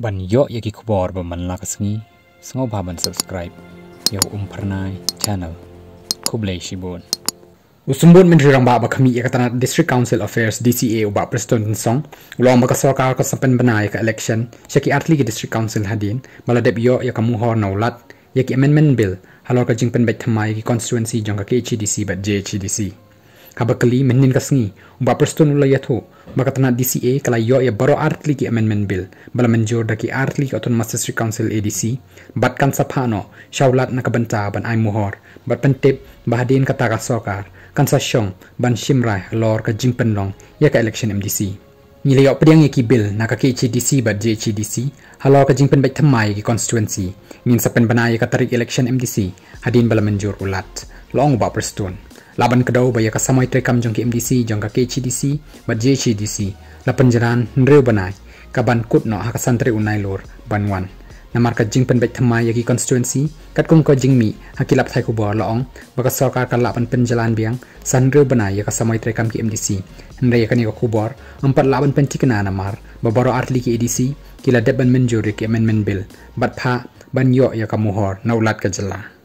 ban yo ya ki khobor ba man la kasngi sngo ba ban subscribe. Yo um pharnai channel. Khublei shibon usumbun min rang ba ba khami ya katana district council affairs dca ba preston song ulong ba ka sarkar ka sapen banai ka election. Shaki artli ki district council hadin. Mala deb yo ya kamu hor naulat ya ki amendment bill. Halor ka jingpen bet thamai ki constituency jong ka khdc ba jhdc kabakali menin kasngi. Ba preston ula yatho makatana DCA kala yo ya baro artli ki amendment bill. Bala menjur daki artli ki autonomous district council ADC bat kan sapano shaulat nakabanta ban ai muhor. Bat pentip bahadin kata ka sokar kan sa shong ban shimrai lor ka jingpen long ya ka election MDC Nila yo pediang ki bill na ka KHDC bat JHDC halo ka jingpen bai thamai ki constituency. Min sapen banai ka tarik election MDC hadin bala menjur ulat. Long ba preston laban kedau baya ka samai trekam jong ki MDC jong ka KCDC ba JCDC la penjaran nreu banai ka ban kut no ha ka unai lor ban wan. Namar ka jing pen thamai yaki constituency kat kong ko jing mi hakilap thai ku bor laong ba ka sarkar ka laban penjalan biang san reu banai ya ka samai trekam ki MDC nre ya ka ni ko bor empat laban pen tikna namar. Ba artli ki EDC kila deban menjuri ki amendment bill. Bat pha ban yo ya ka muhor naulat ka jala